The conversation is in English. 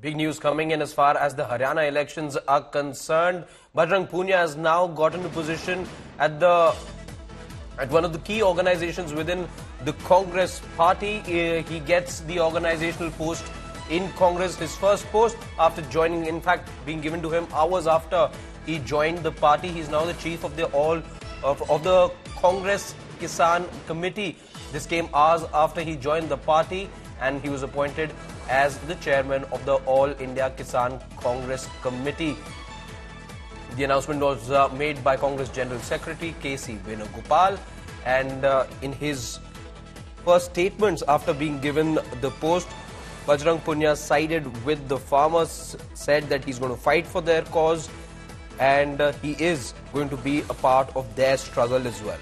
Big news coming in as far as the Haryana elections are concerned. Bajrang Punia has now gotten a position at the at one of the key organizations within the Congress party. Uh, He gets the organizational post in Congress, his first post after joining, in fact, being given to him hours after he joined the party. He's now the chief of the all of, of the Congress Kisan Committee. This came hours after he joined the party and he was appointed as the chairman of the All India Kisan Congress Committee. The announcement was uh, made by Congress General Secretary K.C. Venugopal and uh, in his first statements after being given the post, Bajrang Punia sided with the farmers, said that he's going to fight for their cause and uh, he is going to be a part of their struggle as well.